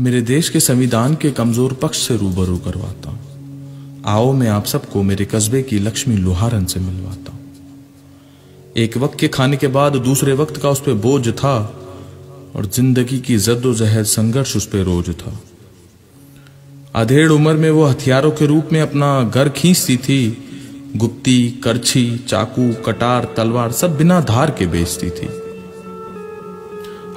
मेरे देश के संविधान के कमज़ोर पक्ष से रूबरू करवाता हूँ। आओ, मैं आप सबको मेरे कस्बे की लक्ष्मी लोहारन से मिलवाता हूँ। एक वक्त के खाने के बाद दूसरे वक्त का उस पर बोझ था और ज़िंदगी की जद्दोजहद संघर्ष उस पर रोज था। अधेड़ उम्र में वो हथियारों के रूप में अपना घर खींचती थी, गुप्ती, करछी, चाकू, कटार, तलवार सब बिना धार के बेचती थी।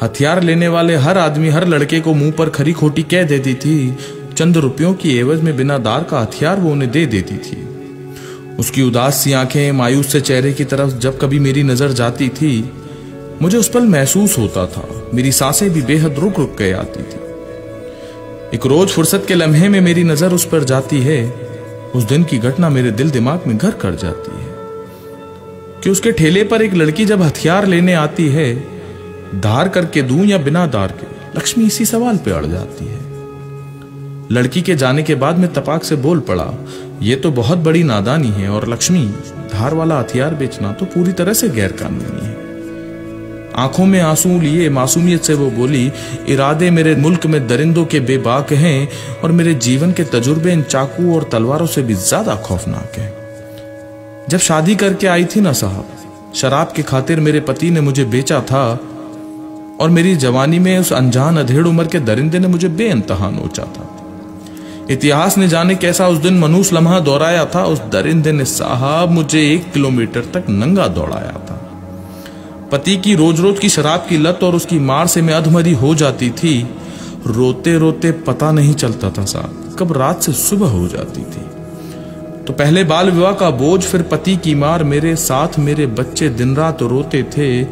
हथियार लेने वाले हर आदमी हर लड़के को मुँह पर खरी खोटी कह देती थी। चंद रुपयों की एवज में बिना दार का हथियार वो उन्हें दे देती थी। उसकी उदास सी आँखें मायूस से चेहरे की तरफ़ जब कभी मेरी नज़र जाती थी, मुझे उस पल महसूस होता था। मेरी साँसें भी बेहद रुक रुक के आती थी। एक रोज फुर्सत के लम्हे में मेरी नज़र उस पर जाती है। उस दिन की घटना मेरे दिल दिमाग में घर कर जाती है। कि उसके ठेले पर एक लड़की जब हथियार लेने आती है धार करके दूँ या बिना धार के? लक्ष्मी इसी सवाल पे अड़ जाती है। लड़की के जाने के बाद मैं तपाक से बोल पड़ा यह तो बहुत बड़ी नादानी है और लक्ष्मी, धार वाला हथियार बेचना तो पूरी तरह से गैर कानूनी है। आँखों में आँसू लिए मासूमियत से वो बोली, इरादे मेरे मुल्क में दरिंदों के बेबाक हैं और मेरे जीवन के तजुर्बे इन चाकू और तलवारों से भी ज़्यादा खौफनाक हैं। जब शादी करके आई थी ना साहब, शराब की खातिर मेरे पति ने मुझे बेचा था और मेरी जवानी में उस अनजान अधेड़ उम्र के दरिंदे ने मुझे बेअतहा नोचा था। इतिहास ने जाने कैसा उस दिन मनूस लम्हा दौड़ाया था, उस दरिंदे ने साहब मुझे एक किलोमीटर तक नंगा दौड़ाया था। पति की रोज रोज की शराब की लत और उसकी मार से मैं अधमरी हो जाती थी। रोते रोते पता नहीं चलता था साहब, कब रात से सुबह हो जाती थी। तो पहले बाल विवाह का बोझ, फिर पति की मार, मेरे साथ मेरे बच्चे दिन रात रोते थे।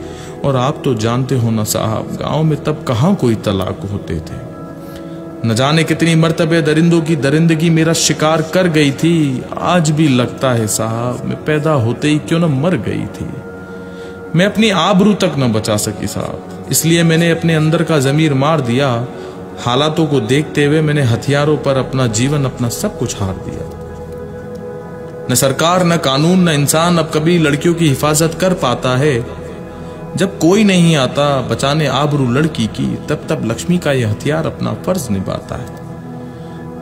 और आप तो जानते हो ना साहब, गाँव में तब कहाँ कोई तलाक होते थे? न जाने कितनी मरतबे दरिंदों की दरिंदगी मेरा शिकार कर गई थी। आज भी लगता है साहब, मैं पैदा होते ही क्यों न मर गई थी? मैं अपनी आबरू तक न बचा सकी साहब। इसलिए मैंने अपने अंदर का जमीर मार दिया। हालातों को देखते हुए मैंने हथियारों पर अपना जीवन, अपना सब कुछ हार दिया। न सरकार, न कानून, न इंसान अब कभी लड़कियों की हिफाजत कर पाता है। जब कोई नहीं आता बचाने आबरू लड़की की, तब तब लक्ष्मी का यह हथियार अपना फ़र्ज़ निभाता है।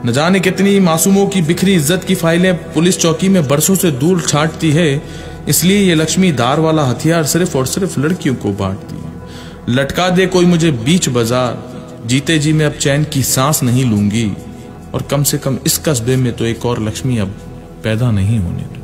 न जाने कितनी मासूमों की बिखरी इज़्ज़त की फाइलें पुलिस चौकी में बरसों से दूर छाटती है, इसलिए ये लक्ष्मी दार वाला हथियार सिर्फ़ और सिर्फ़ लड़कियों को बांटती है। लटका दे कोई मुझे बीच बाज़ार, जीते जी मैं अब चैन की सांस नहीं लूँगी, और कम से कम इस कस्बे में तो एक और लक्ष्मी अब पैदा नहीं होने दूँगी